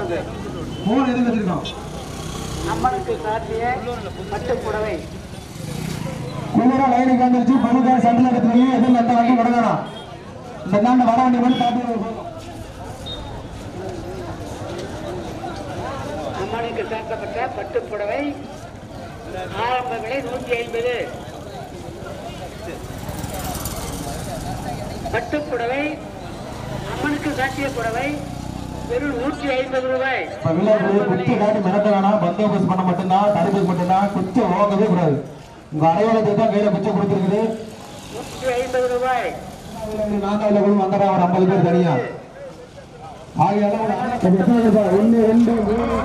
மூணு எதுக்கு வச்சிருக்கோம்? அம்மனுக்கு சாத்திய பட்டு புடவை. குளிரா லைனுக்கு வந்துருச்சு பணுக்கார சண்டில் எடுத்து எதில் அந்த வண்டி விடணும் இந்த தாண்ட வர வண்டி மட்டும் காட்டி போதும் அம்மனுக்கு சாத்தப்பட்ட பட்டு புடவை ஆரம்ப விலை நூற்றி ஐம்பது. பட்டு புடவை அம்மனுக்கு சாத்திய புடவை விளையாட்டு குச்சி காட்டி மிரட்ட வேணாம். பந்தோபஸ்து பண்ண மட்டும்தான் தடுப்பு மட்டும்தான். குச்சி ஓங்கவே கூடாது. உங்க அடையாளத்தை தான் கையில குச்சி கொடுத்துருக்குது. நாங்காயில கூட வந்துடுறா ஒரு ஐம்பது பேர் தனியா. ஆகையால ஒண்ணு ரெண்டு மூணு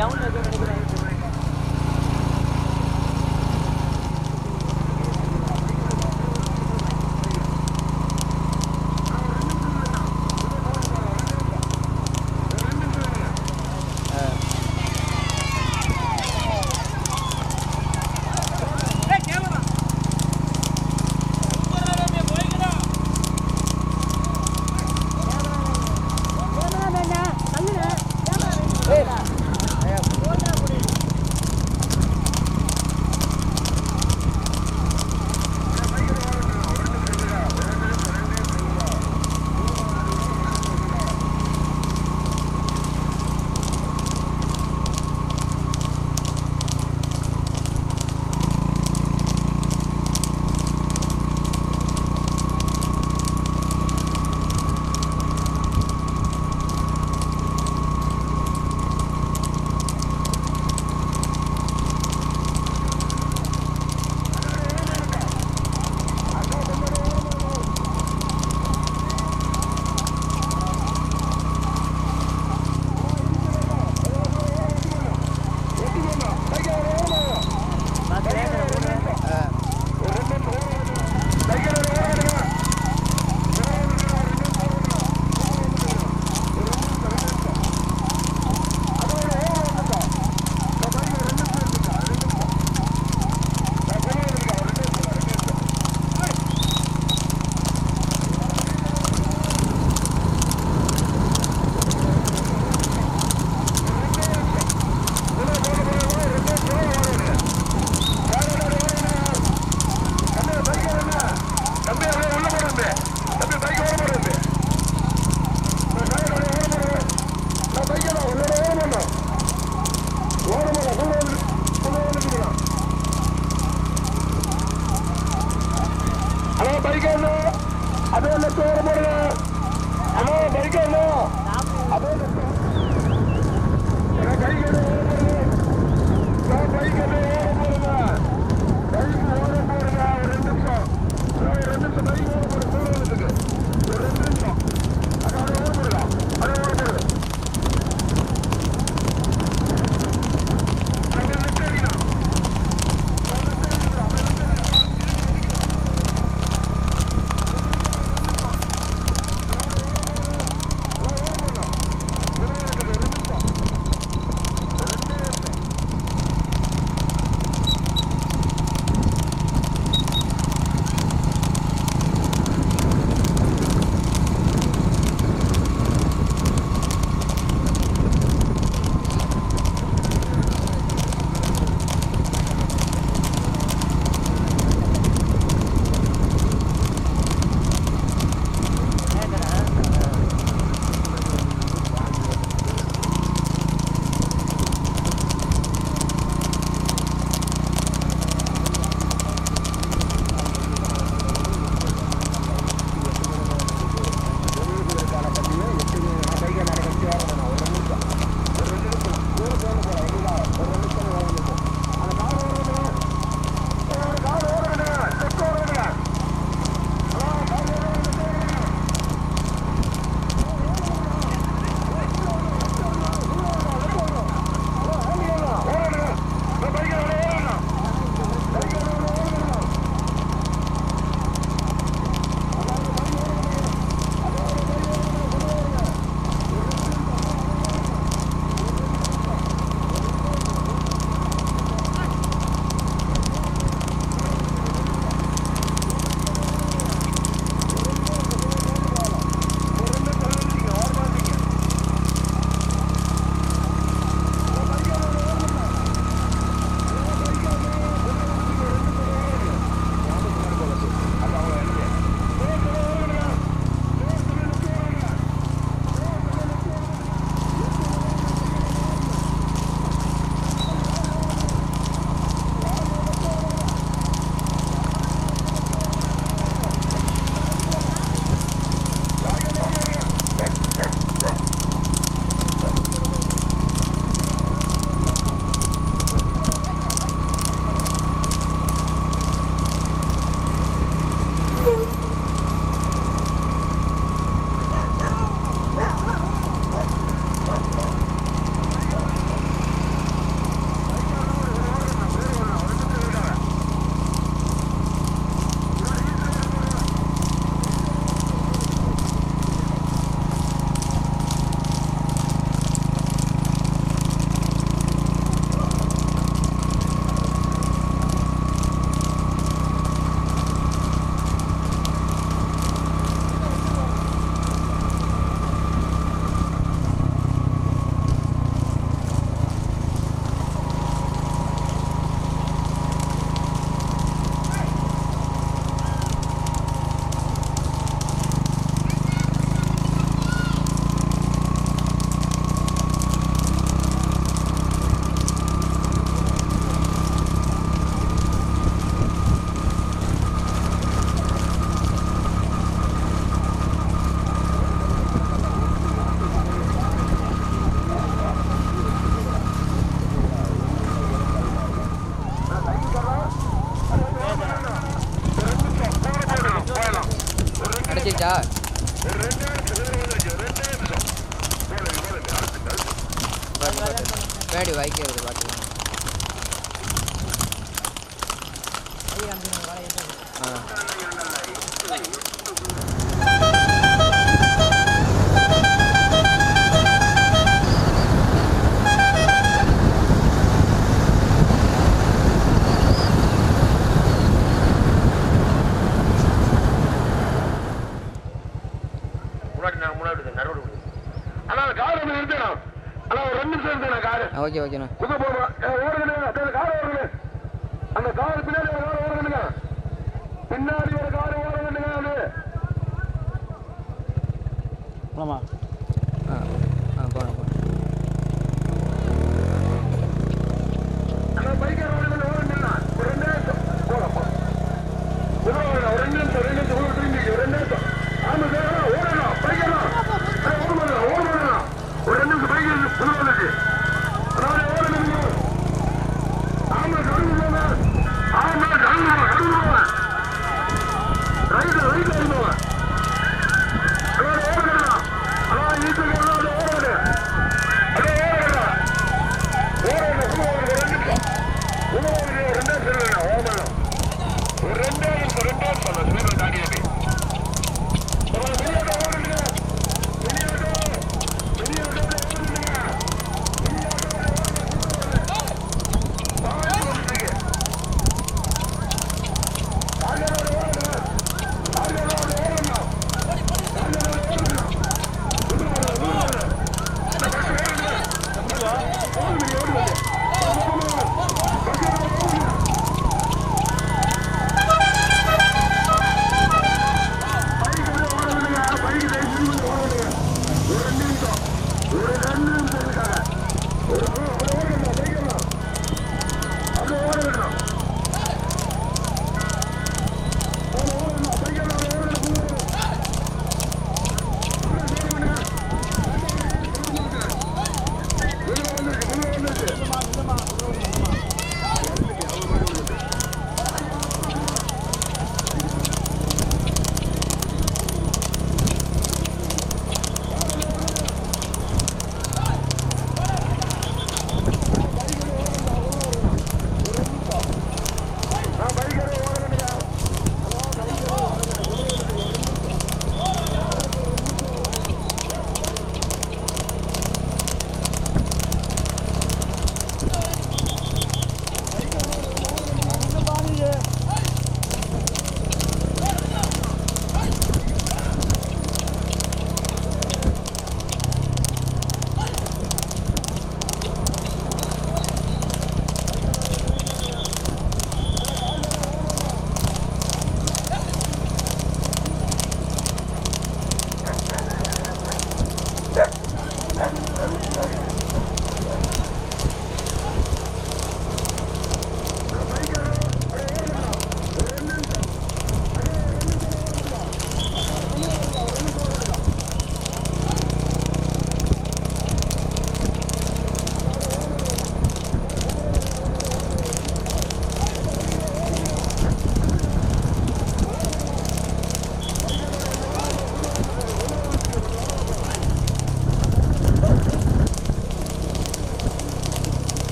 ಡೌನ್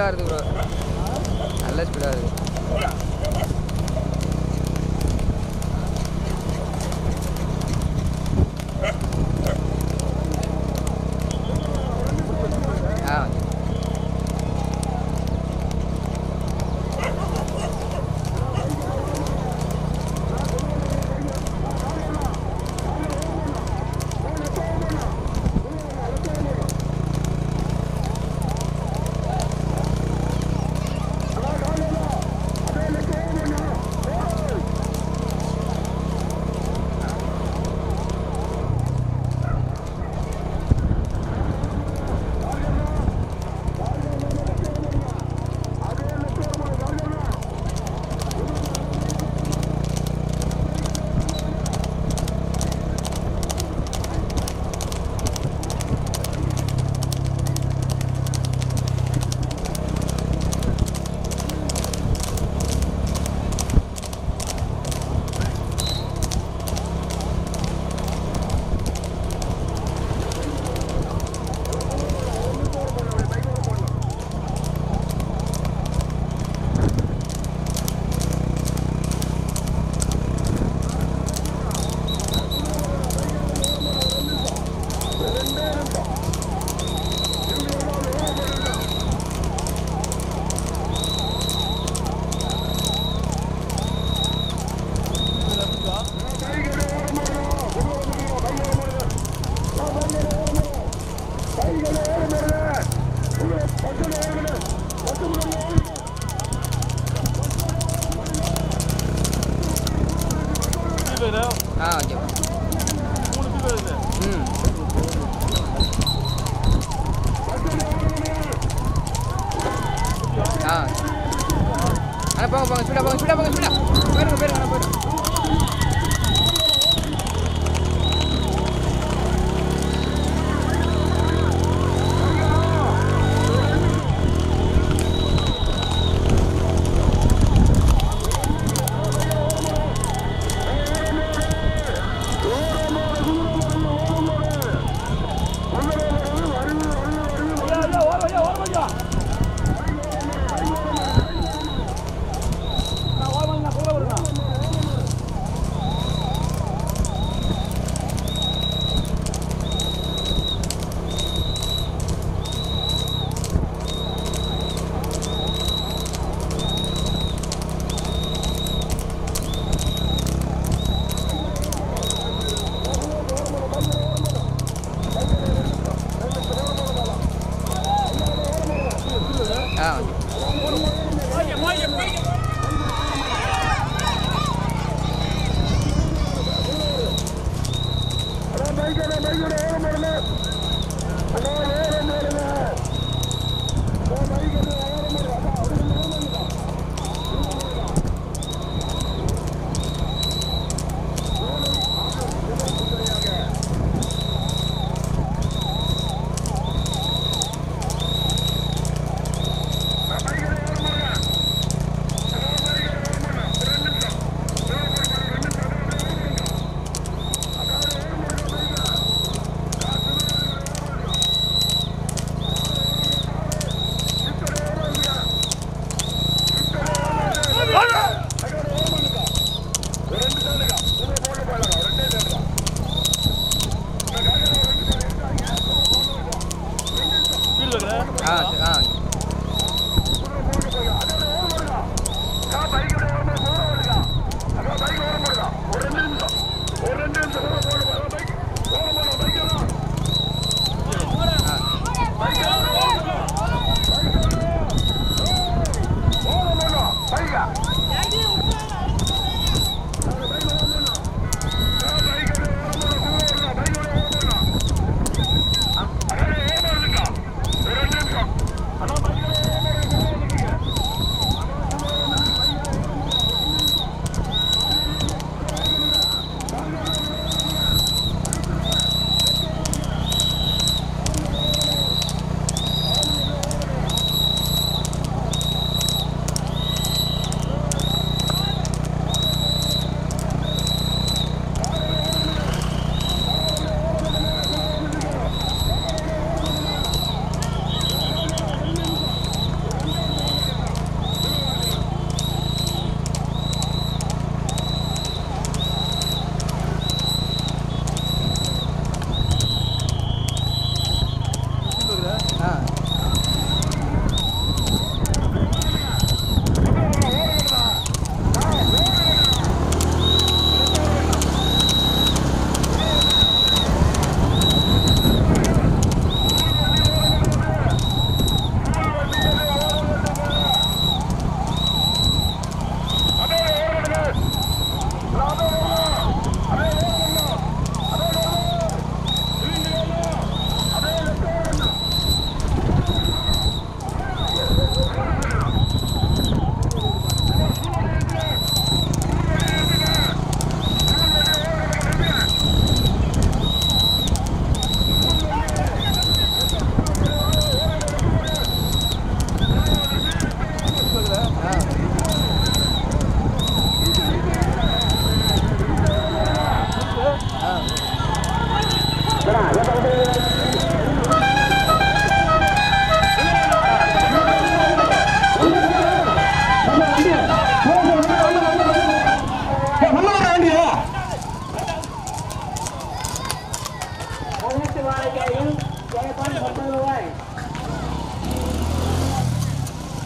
செம ஸ்பீடாக இருக்குது ப்ரோ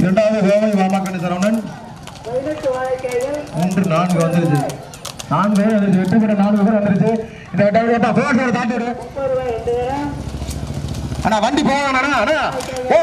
இரண்டாவது கோவை மாமாக்கண்ணி சரவணன். மூன்று நான்கு வந்துருச்சு. நான்கு எட்டு பேர் நான்கு பேர் வந்துருச்சு. இந்த எட்டாவது கேட்டா ரெண்டு வண்டி போவானா ஓ